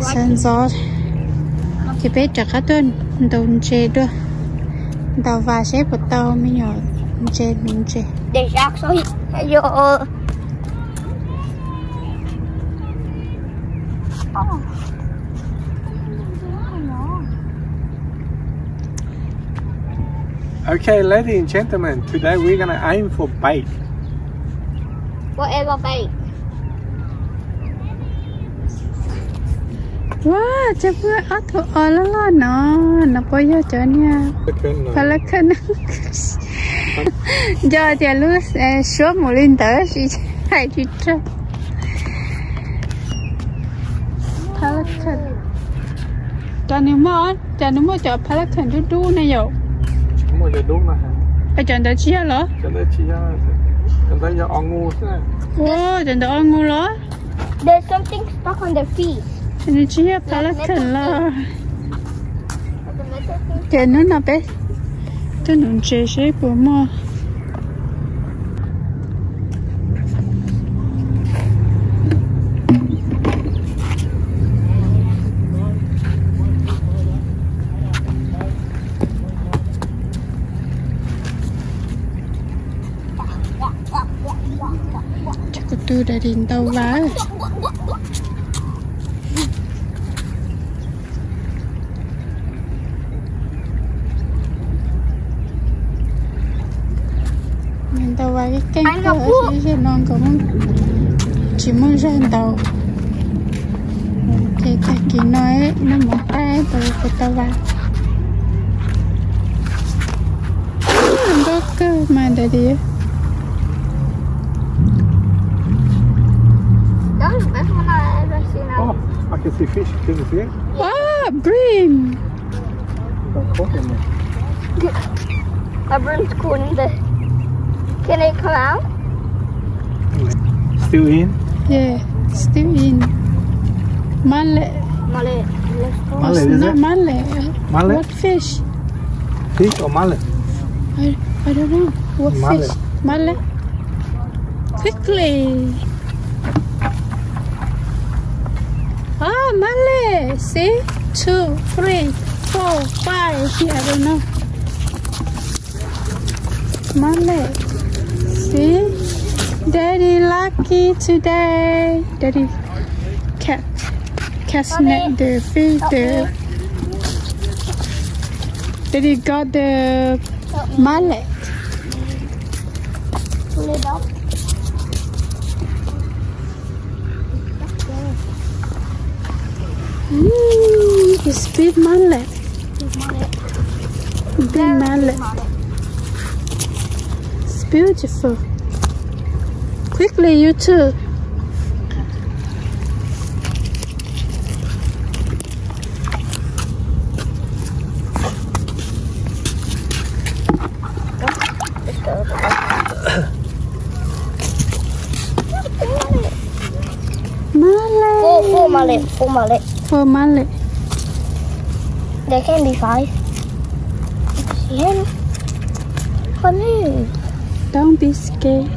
Sen gió Thì bé trả khá tuần Tàu chê đưa Tàu và xếp của tàu mới nhỏ Chê mình chê There's actually your. Oh. Okay, ladies and gentlemen, today we're gonna aim for bait. Whatever bait. Wow, chắc vừa ớt thua ớt lắm lắm nó Nó bó giờ chở nha. Phá lạc khăn Giờ thì lúc số một lên tới Chị hãy chị trơ Phá lạc khăn Chà nếu mà Chà nếu mà chở phá lạc khăn đu đu này dầu Chúng mà chở đu mà hả? Chà chở chia lỡ. Chở chia Chở chở ong ngu Wow, chở ong ngu lỡ. There's something stuck on their feet Chân đó chia phải là khăn là Chân nó nè bé Chân nó chế chế của mà Chắc có tôi đã đến tàu vá rồi Mình tàu vá cái kênh Anh cửa Ngọc Phúc. chứ chứ non cũng chỉ muốn ra tàu thì cái kỳ nói nó một tay tàu của tàu vá có cơ mà đã đi That's the best one I've. Oh, I can see fish. Can you see it? Wow, bream! Got caught in there. Can it come out? Still in? Yeah, still in. Mallet. Mullet. Let's go. Mullet, It's is not it? mallet. Mullet? What fish? Fish or mullet? I, I don't know. What Mallet. fish? Mallet. Quickly. Ah, mallet. See? Two, three, four, five. I don't know. Mallet. See? Daddy lucky today. Daddy cat. Cat's net the fish. The Daddy got the mallet. Pull it up. Mmm, it's big mallet. Big mallet. It's beautiful. Quickly, you too. Mallet. Four, four mullet. Four mullet. For mallet. There can be five. Yeah. Funny. Don't be scared.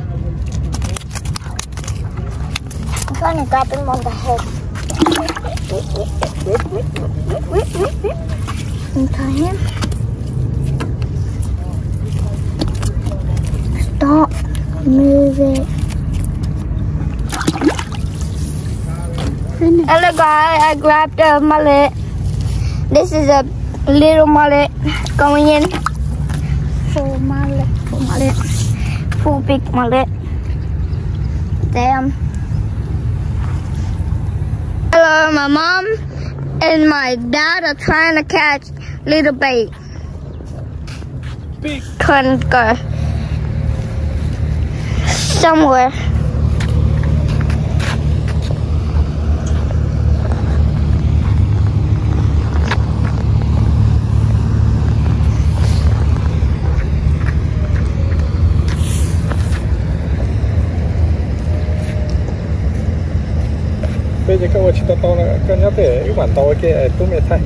I'm trying to grab him on the head. And tie him. Stop moving. Hello guys, I grabbed a mullet. This is a little mullet going in. For mallet. Full mullet. Full big mullet. Damn. Hello, my mom and my dad are trying to catch little bait. Big. Couldn't go. Somewhere. Bây giờ các bạn chỉ tao tao là cân nhắc để cái bản tàu cái tôi mệt thay.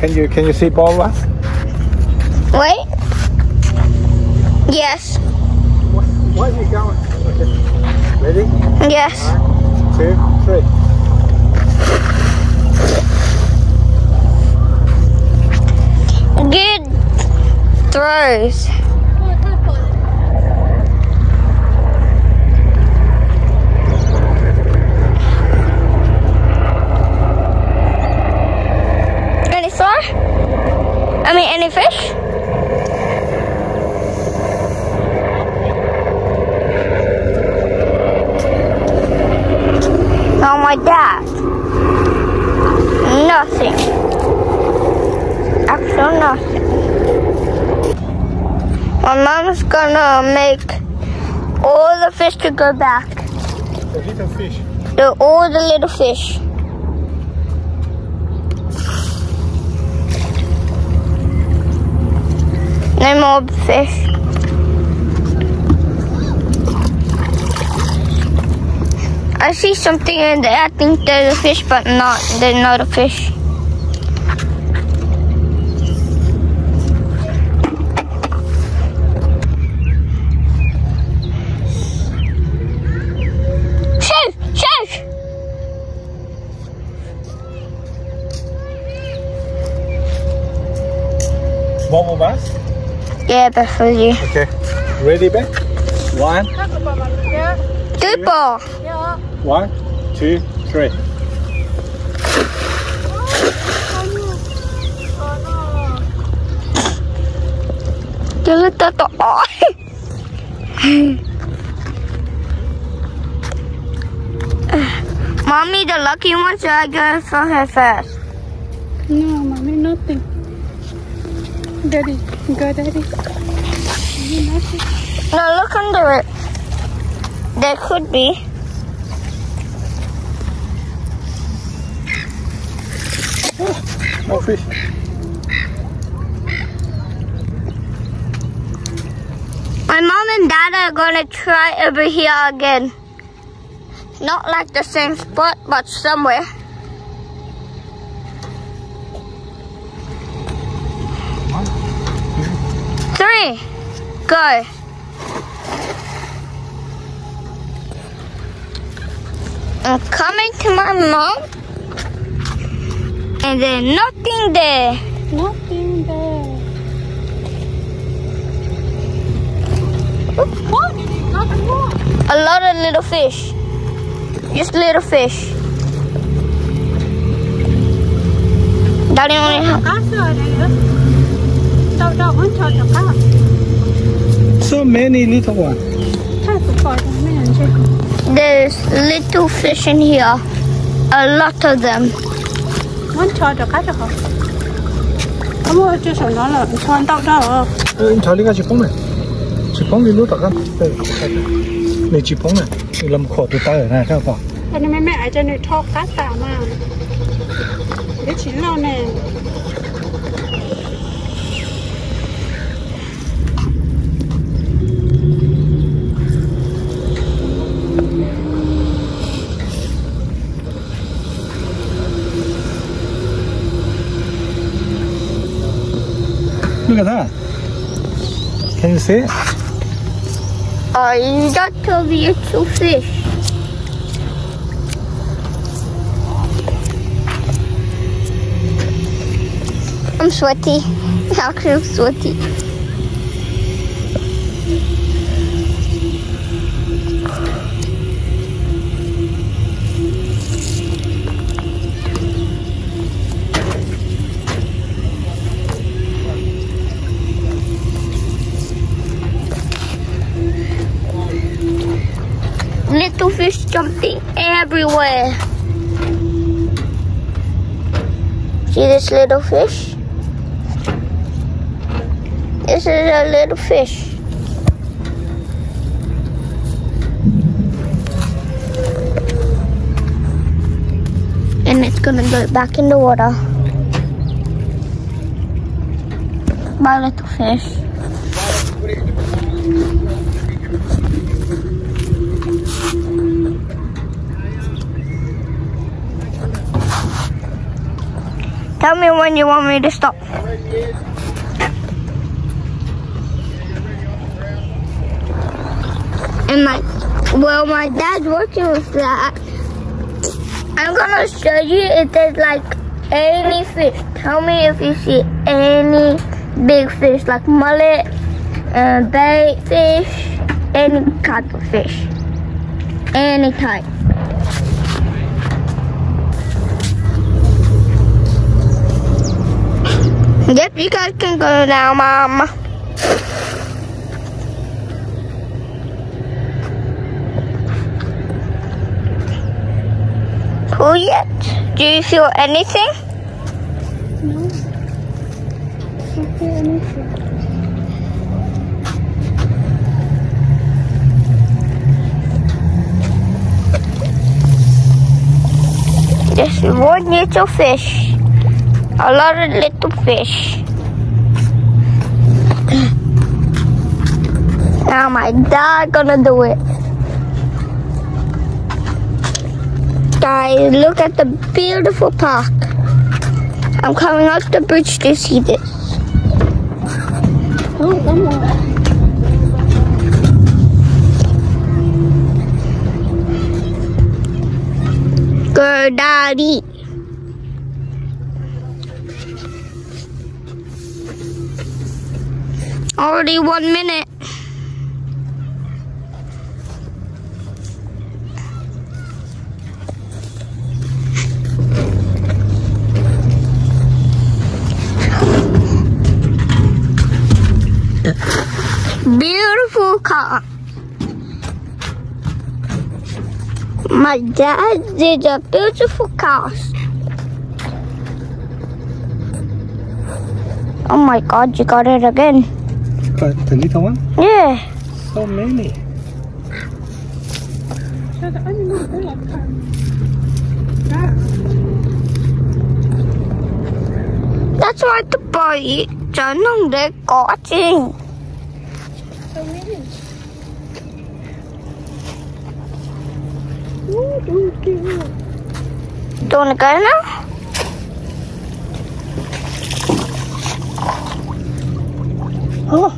Can you can you see us? Wait. Yes. Where are you going? Okay. Ready? Yes. Two, three. Good throws. Any star? I any fish? Oh my dad. Nothing. Actually, nothing. My mom's gonna make all the fish to go back. The little fish. The, all the little fish. No more fish. I see something in there. I think there's a fish, but not. There's not a fish. Yeah, best for you. Okay. Ready, back? One, Good ball. one, two, three. Just the to Mommy, the lucky one, so I go for her first. No, mommy, nothing. Daddy, go, daddy. Nothing. No, look under it. There could be. No fish. My mom and dad are gonna try over here again. Not like the same spot, but somewhere. Three, go. I'm coming to my mom, and there's nothing there. Nothing there. What? Nothing. A lot of little fish. Just little fish. Daddy only ha- many little ones? There's little fish in here. A lot of them. Muốn cho được cá được không? Không mua chứ sổ nó là cho ăn tao đâu. Ừ, cho đi cái chỉ phóng này. Chỉ phóng đi lúc đó lắm. Này chỉ phóng này. Làm khổ tụi tao ở này các bạn. Anh mẹ mẹ cho này cho cá tạm mà. Để chỉ lo này. Look at that. Can you see it? A lot of little fish. I'm sweaty. Actually, I'm sweaty. Jumping everywhere. See this little fish? This is a little fish. And it's gonna go back in the water. My little fish. Tell me when you want me to stop. And my, well, my dad's working with that. I'm gonna show you if there's like any fish. Tell me if you see any big fish like mullet, uh, bait fish, any type of fish. Any type. Yep, you guys can go now, Mom. Who yet? Do you feel anything? Just one little fish. A lot of little fish. Now my dad gonna do it. Guys, look at the beautiful park. I'm coming off the bridge to see this. Oh, come on. Go, Daddy. Already one minute. Beautiful car. My dad did a beautiful car. Oh my god, you got it again. But the little one? Yeah. So many. That's why the boy chân không để có chi. Do you wanna go now? Oh,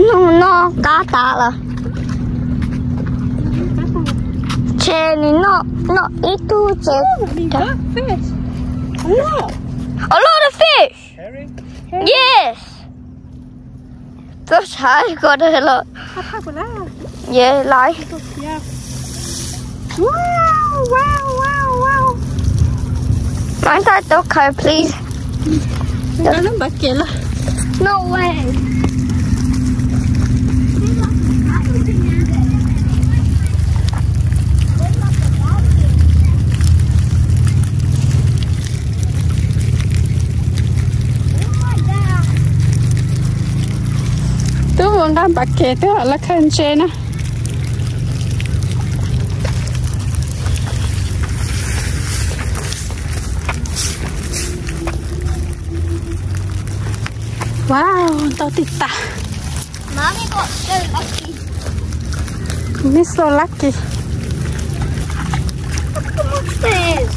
No, no, katala. Celi, no, no, itu celi. Oh, fish. A lot. A lot of fish. Herring? Herring? Yes. Gosh, I got a lot. Yeah, like. Yeah. Wow, wow, wow, wow. Mind that dog, please. No way. Tu vâng đang bật kìa tu là khen chê nè. Wow, tao tịt ta. Mommy got so lucky. Miss so lucky. Look how much there is.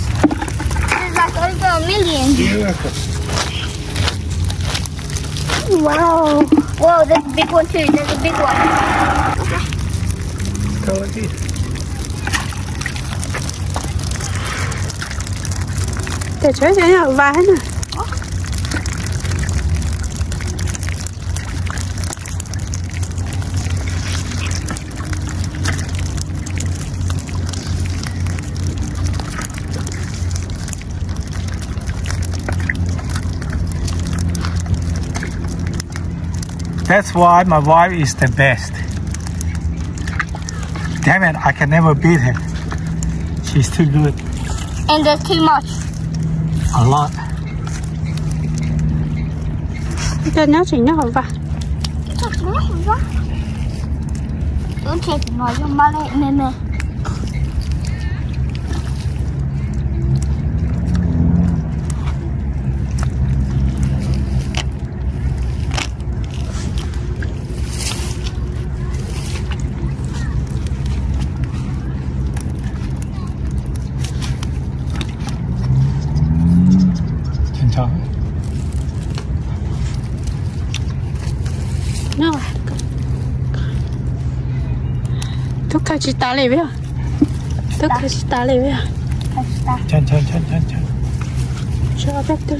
There's like over a million. Beautiful. Wow. Whoa, there's a big one too. There's a big one. Go like this. Để chơi chơi ở vai nè. That's why my wife is the best. Damn it, I can never beat her. She's too good. And there's too much. A lot. Cho nó chỉ nó ở vai. Don't No. 똑같이 따래요. 똑같이 따래요. 같이 따. 천천 천천 천. 저 백돌.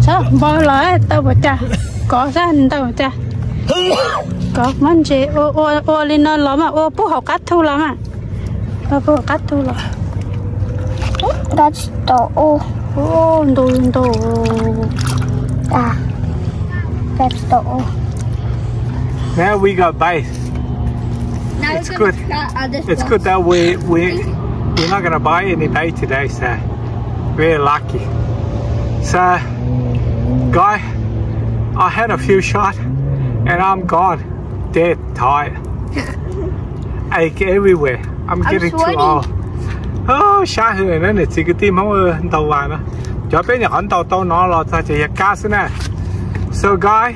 Sao bao lại tao bảo cha. Có ra tao bảo cha. Có món gì ô ô ô lên nó lắm à, ô bố học cắt thu lắm à. Ô bố học cắt thu lắm. That's the oh. Ô, đồ đồ. Ah. That's the oh. now we got base Now It's good. it's good that we we we're not gonna buy any bait today so we're lucky. So guy I had a few shot and I'm gone. Dead tired ache everywhere. I'm getting too old. Oh nữa nè chỉ cái tim không ơ tàu vàng đó cho bé nhỏ tàu tàu nó là ta chỉ gas nè so guy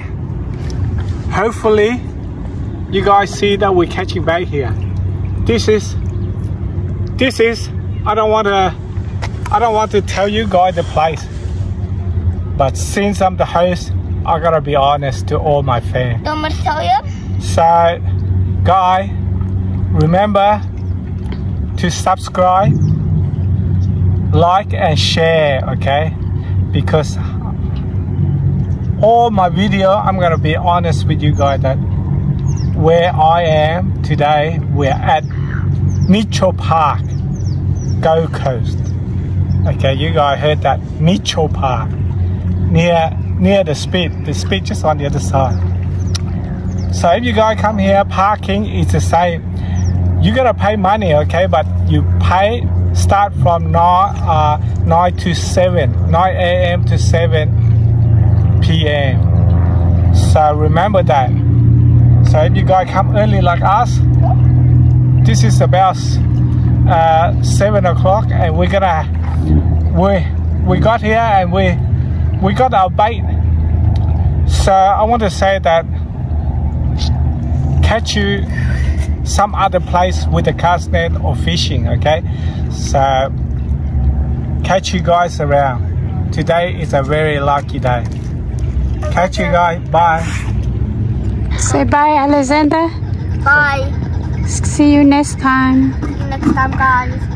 hopefully you guys see that we're catching bait here. This is, this is, I don't want to, I don't want to tell you guys the place. But since I'm the host, I gotta be honest to all my fans. Do you want to tell you? So, guy, remember to subscribe, like, and share, okay? Because all my video, I'm gonna be honest with you guys that where I am today, we're at Mitchell Park, Gold Coast. Okay, you guys heard that Mitchell Park, near near the Spit. The Spit just on the other side. So if you guys come here, parking is the same. You gotta pay money, okay? But you pay start from nine uh, nine to seven, nine a.m. to seven p.m. So remember that. So if you guys come early like us, this is about uh, seven o'clock, and we're gonna we we got here and we we got our bait. So I want to say that catch you some other place with a cast net or fishing. Okay, so catch you guys around. Today is a very lucky day. Catch you guys. Bye. Say bye, Alexander. Bye. See you next time. Next time, guys.